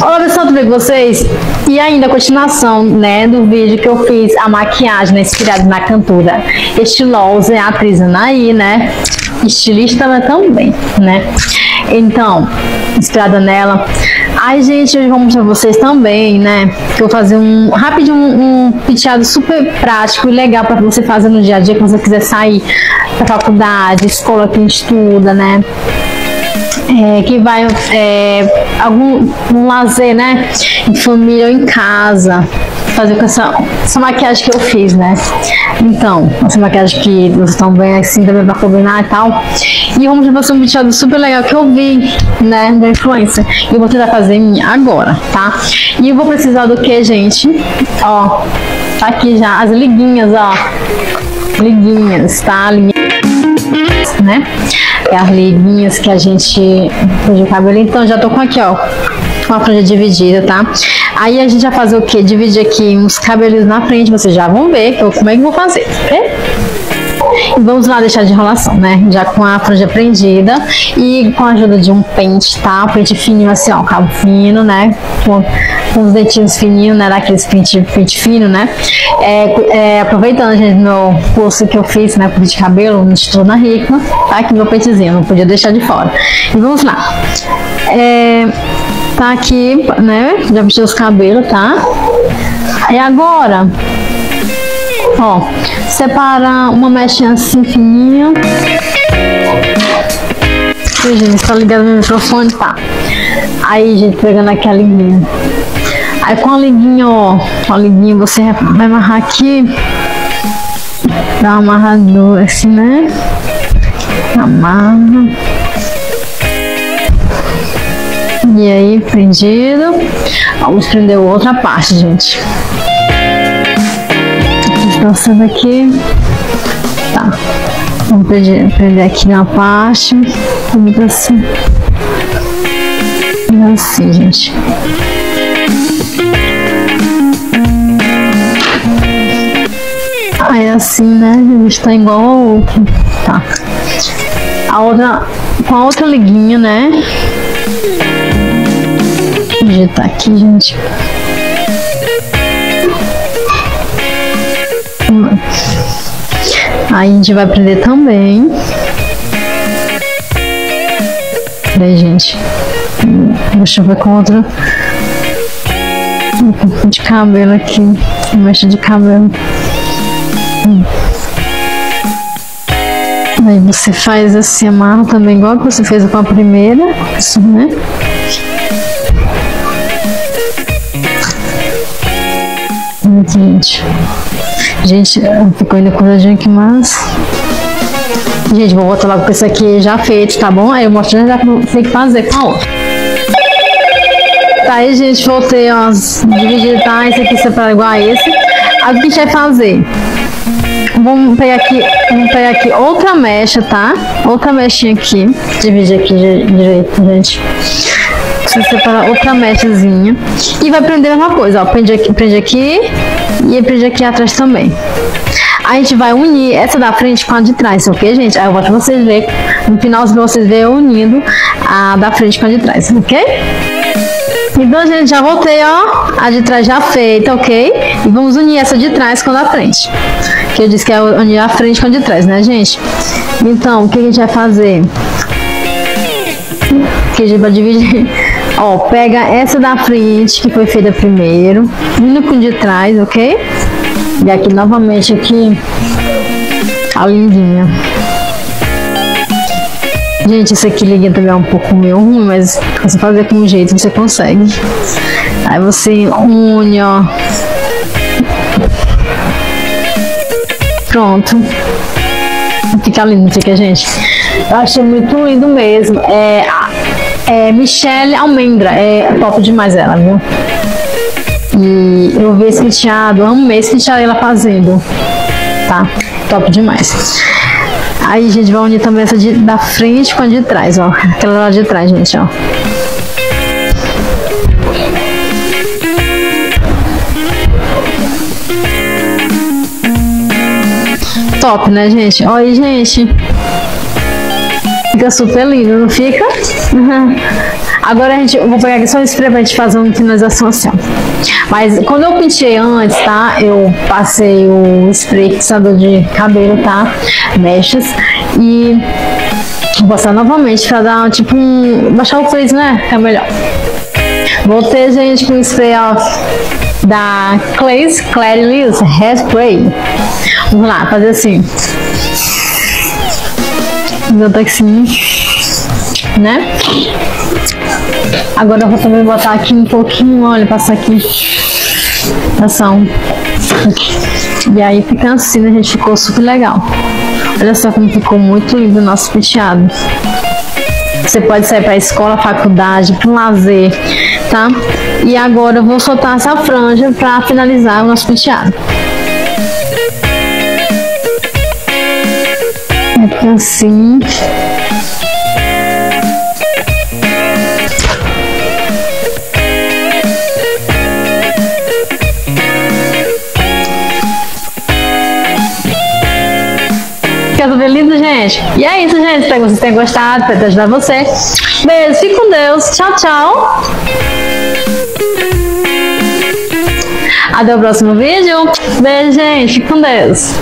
Olá pessoal, tudo bem com vocês? E ainda a continuação, né, do vídeo que eu fiz a maquiagem, né, inspirada na cantora estilosa, a atriz Anaí, né, estilista também, né. Então, inspirada nela. Ai, gente, hoje vou mostrar pra vocês também, né, que eu vou fazer um, rapidinho, um, um penteado super prático e legal para você fazer no dia a dia, quando você quiser sair pra faculdade, escola que estuda, né, é, que vai é, algum um lazer, né? Em família ou em casa. Fazer com essa, essa maquiagem que eu fiz, né? Então, essa maquiagem que vocês estão bem assim também pra combinar e tal. E vamos fazer um penteado super legal que eu vi, né? Da influência. E eu vou tentar fazer agora, tá? E eu vou precisar do que, gente? Ó, tá aqui já as liguinhas, ó. Liguinhas, tá? né? É as liguinhas que a gente pôs o cabelo. Então, já tô com aqui, ó, uma franja dividida, tá? Aí a gente vai fazer o que? Dividir aqui uns cabelos na frente, vocês já vão ver como é que eu vou fazer, ok? E vamos lá deixar de enrolação, né? Já com a franja prendida e com a ajuda de um pente, tá? Um pente fininho assim, ó, cabo fino, né? Com, com os dentinhos fininhos, né? Daqueles pente, pente fino, né? É, é, aproveitando, gente, meu curso que eu fiz, né? De cabelo no Instituto na Rica, tá aqui meu pentezinho, não podia deixar de fora. E vamos lá. É, tá aqui, né? Já vesti os cabelos, tá? E agora Ó, separa uma mechinha assim fininha. Ui, gente, tá ligado no microfone? Tá. Aí, gente, pegando aqui a liguinha. Aí com a liguinha, ó, com a liguinha você vai amarrar aqui. Dá uma amarradura assim, né? Amarra. E aí, prendido. Vamos prender outra parte, gente passando aqui. Tá. Vamos prender, aqui na parte. Vamos assim. Assim, gente. Aí assim, né? A gente tá igual ao outro. Tá. A outra. Com a outra liguinha, né? Digitar aqui, gente. Aí a gente vai prender também. Daí, gente. Deixa eu ver com outra. Um de cabelo aqui. Mexa de cabelo. Aí você faz assim, amarra também, igual que você fez com a primeira. Isso, né? Gente. Gente, ficou ainda coradinho aqui, mas. Gente, vou voltar logo com esse aqui já feito, tá bom? Aí eu mostro já que tem que fazer outra. Tá aí, gente, voltei, ó. Dividir, tá? Esse aqui separado igual a esse. Aí o que a gente vai fazer? Vamos pegar aqui, vamos pegar aqui outra mecha, tá? Outra mechinha aqui. Dividir aqui direito, gente. Você separar outra mechazinha. E vai prender a mesma coisa, ó. Prende aqui, prende aqui e prende aqui atrás também. A gente vai unir essa da frente com a de trás, ok, gente? Aí eu boto vocês ver, no final vocês verem unindo a da frente com a de trás, ok? Então, gente, já voltei, ó, a de trás já feita, ok? E vamos unir essa de trás com a da frente. Que eu disse que é unir a frente com a de trás, né, gente? Então, o que a gente vai fazer? Que a gente vai dividir Ó, pega essa da frente, que foi feita primeiro, vindo com de trás, ok? E aqui novamente aqui, a lindinha. Gente, esse aqui liguinha também é um pouco meio ruim, mas você fazer com um jeito você consegue. Aí você une, ó. Pronto. Fica lindo, fica, gente. Eu achei muito lindo mesmo. É, é Michelle Almendra, é top demais ela, viu? E eu vi esse penteado, amei esse penteado ela fazendo, tá? Top demais. Aí, gente, vai unir também essa de, da frente com a de trás, ó. Aquela lá de trás, gente, ó. Top, né, gente? Olha, gente. Fica super lindo, não fica? Uhum. Agora a gente, eu vou pegar aqui só um spray pra gente fazer uma finalização assim, ó. Mas quando eu pintei antes, tá? Eu passei o spray fixador de cabelo, tá? Mechas. E vou passar novamente pra dar tipo um. baixar o frizz, né? É melhor. Voltei, gente, com o spray off da Clay's Clarence Hairspray. Vamos lá, fazer assim. Botar assim, né? Agora eu vou também botar aqui um pouquinho, olha, passar aqui. Ação. E aí fica assim, né, gente? Ficou super legal. Olha só como ficou muito lindo o nosso penteado. Você pode sair para escola, faculdade, para um lazer, tá? E agora eu vou soltar essa franja para finalizar o nosso penteado. Assim. Fica tudo lindo, gente. E é isso, gente. Espero que vocês tenham gostado. Espero ajudar você. Beijo, fique com Deus. Tchau, tchau. Até o próximo vídeo. Beijo, gente. Fique com Deus.